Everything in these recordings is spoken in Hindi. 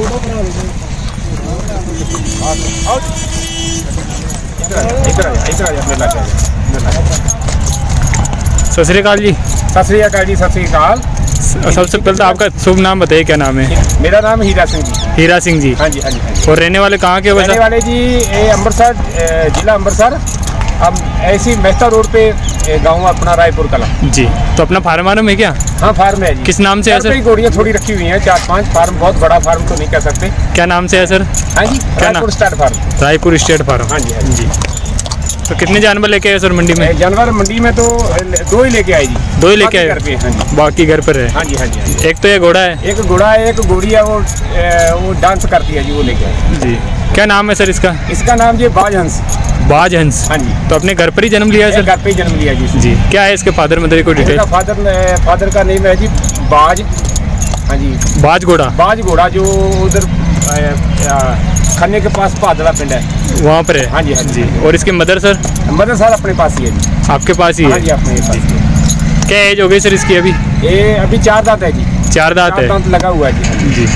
फ़ोटो बना आउट। सत श्रीकाल जी। सत श्रीकाल जी सत श्रीकाल सबसे पहले तो आपका शुभ नाम बताइए क्या नाम है? मेरा नाम हीरा सिंह जी। हीरा सिंह जी। हाँ जी हाँ जी हाँ और रहने वाले कहाँ के रहने वाले जी ये अम्बरसर जिला अम्बरसर हम ऐसी मेहता रोड पे गाँव अपना रायपुर कला। जी तो अपना फार्म वार्म है क्या? हाँ फार्म है जी। किस नाम से है सर? घोड़ियाँ थोड़ी रखी हुई हैं चार पाँच। फार्म बहुत बड़ा फार्म तो नहीं कह सकते। क्या नाम से है सर? हाँ जी क्या? Raipur star farm. Raipur state farm. हाँ जी हाँ जी। तो कितने जानवर लेके आए सर मंडी में? जानवर मंडी में तो दो ही लेके आए जी। दो ही लेके आए? हाँ जी। बाकी घर पर है हाँ जी हाँ जी हाँ एक तो ये घोड़ा है। एक घोड़ा है एक घोड़ी है वो वो डांस करती है जी वो लेके आए। जी। क्या नाम है सर इसका? इसका नाम जी बाज हंस। बाज हंस। हाँ जी। तो अपने घर पर ही जन्म लिया है सर? घर पे ही जन्म लिया जी। जी। क्या है इसके फादर मदर को डिटेल फादर फादर का नेम है जी बाज। हाँ जी। बाज घोड़ा। बाज घोड़ा जो उधर खन्ने के पास पादला पिंड है। वहाँ पर है? हाँ जी हाँ जी। और इसके मदर सर? मदर सर अपने पास ही है जी। आपके पास ही हाँ? जी है अपने पास क्या एज हो गई सर इसकी अभी? ये अभी चार दांत है जी। चार दांत है। दांत लगा हुआ है जी। जी।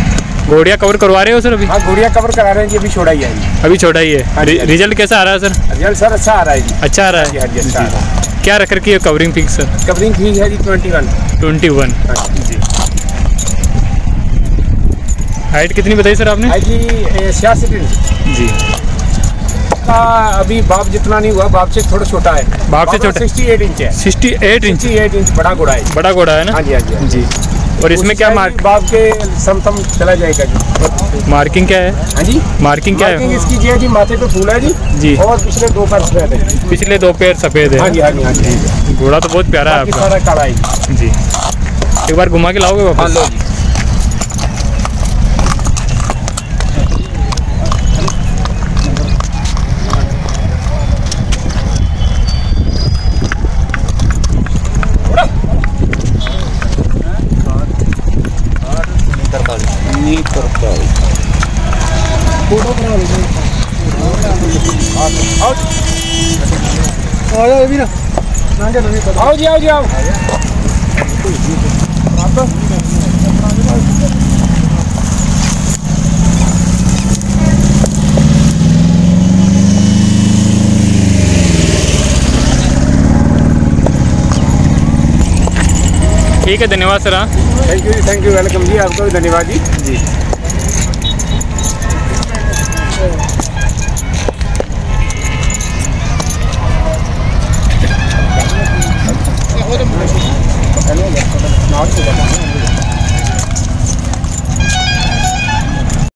घोड़िया कवर करवा रहे हो सर अभी? हाँ घोड़िया कवर करा रहे हैं जी अभी छोड़ा ही है अभी छोटा ही। है हाँ रि- हाँ रिज़ल्ट कैसा आ रहा है सर? रिज़ल्ट सर अच्छा आ रहा है जी। अच्छा आ रहा हाँ? जी हाँ है जी अच्छा आ रहा है। क्या रख रखी है covering fix sir covering fees है जी ट्वेंटी वन ट्वेंटी वन हाँ जी। हाइट कितनी बताई सर आपने? जी छियासठ इंच जी। का अभी बाप जितना नहीं हुआ बाप से थोड़ा छोटा है। बाप से छोटा? सिक्सटी एट इंच है। Sixty eight inch sixty eight inch बड़ा घोड़ा है। बड़ा घोड़ा है ना? हाँ जी हाँ जी हाँ जी। जी। और इसमें क्या मार्क बाप के समसम चला जाएगा जी। मार्किंग क्या है? हाँ जी। मार्किंग क्या मार्किंग है इसकी जी है जी माथे पे फूल है जी। जी। और पिछले दो पैर सफ़ेद है। पिछले दो पैर सफ़ेद हाँ। है जी हाँ जी हाँ जी। घोड़ा तो बहुत प्यारा है आपका। सारा काला है। जी। एक बार घुमा के लाओगे हाँ लो जी। आओ जी आओ जी आओ ठीक है धन्यवाद सर हाँ। थैंक यू जी थैंक यू वेलकम जी आपका भी धन्यवाद जी। जी। नाम से बताओ।